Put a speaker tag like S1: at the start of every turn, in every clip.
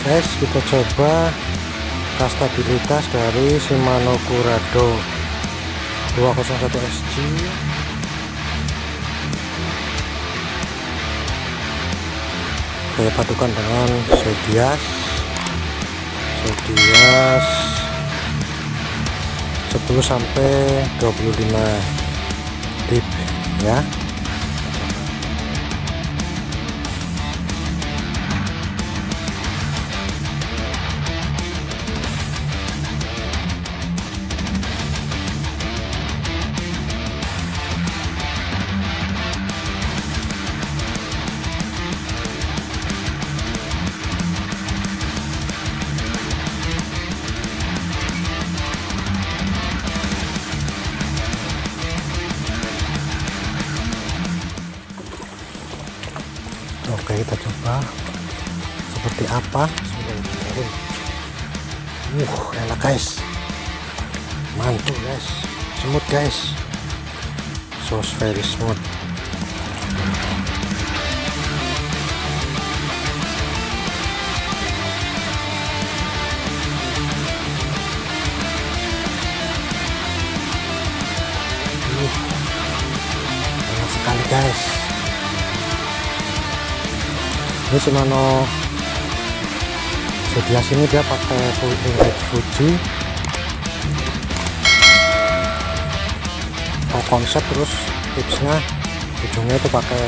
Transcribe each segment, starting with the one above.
S1: guys kita coba stabilitas dari Shimano Curado 201 SG saya padukan dengan Zodias. Zodias 10 sampai 25 dip ya oke kita coba. Seperti apa? Uh enak guys. Mantul guys. Smooth guys. So very smooth ini Shimano sebelah sini dia pakai full red Fuji. Konsep terus tipsnya ujungnya itu pakai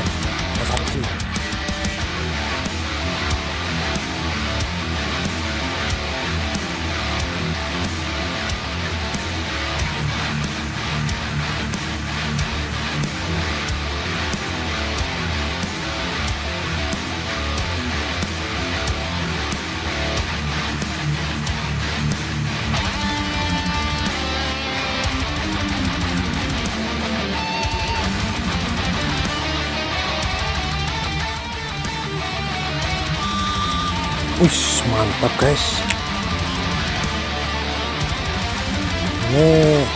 S1: Wih, mantap guys. Ini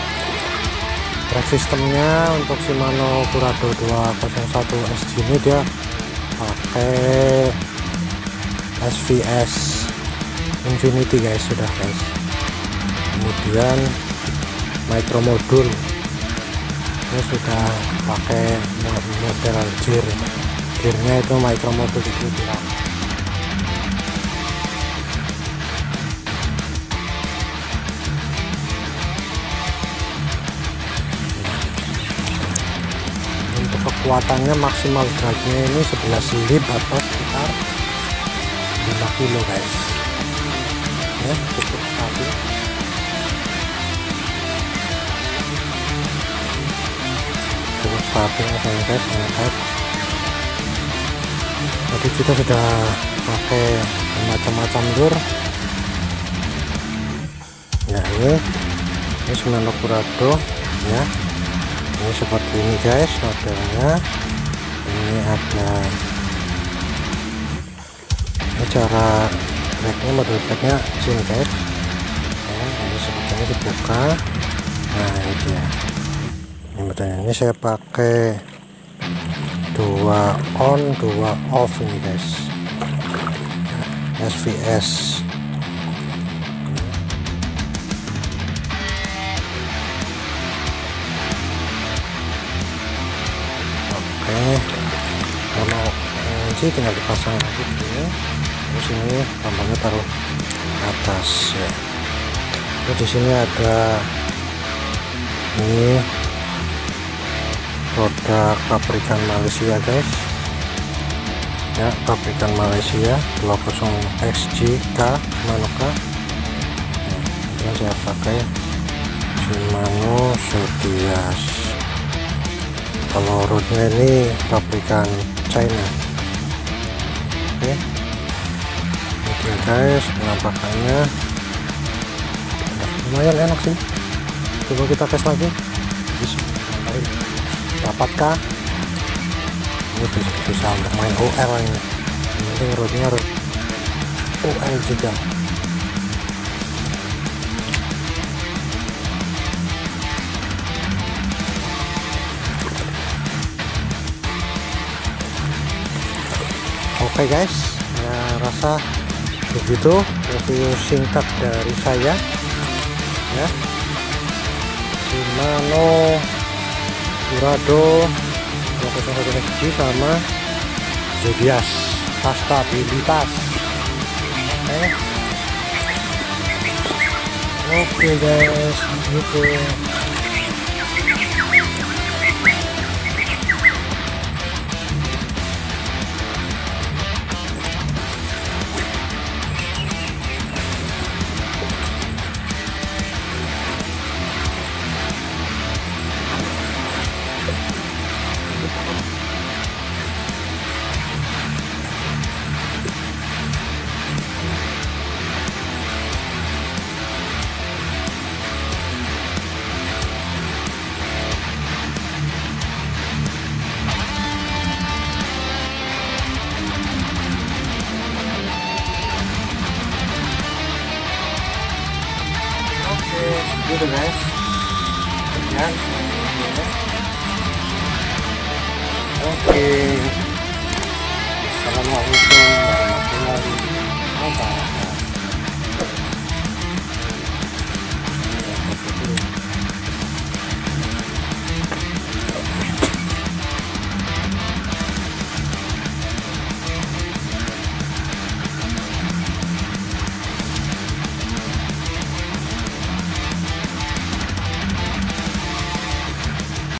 S1: track sistemnya untuk Shimano Curado 201 SG ini dia pakai SVS Infinity guys sudah guys. Kemudian micro modul ini sudah pakai model gear gearnya itu micro modul itu kekuatannya maksimal dragnya ini 11 lip atau sekitar 5 kilo guys. Ya cukup stabil cukup stabil ya guys mantap tadi kita sudah pakai macam-macam lur. Ya ini ini Shimano Curado ya ini seperti ini guys modelnya. Ini ada ini cara tracknya model tracknya sini guys. Ya, ini seperti ini dibuka. Nah ini dia. Ini modelnya. Ini saya pakai dua on dua off ini guys. SVS kunci tinggal dipasang lagi begini terus ini lambangnya taruh atas ya. Terus di sini ada ini produk pabrikan Malaysia guys. Ya pabrikan Malaysia 20 XJK Shimano nah, saya pakai Shimano Zodias kalau rootnya ini pabrikan China oke. Oke guys penampakannya. Lumayan enak sih. Coba kita tes lagi. Dapatkah? Ini bisa, bisa main OL ini. Yang penting rootnya root OL juga oke okay guys saya rasa begitu review singkat dari saya. Ya. Shimano Urado 201 sama Zodias stabilitas eh. oke. Okay guys. Gitu gitu guys sekian oke assalamualaikum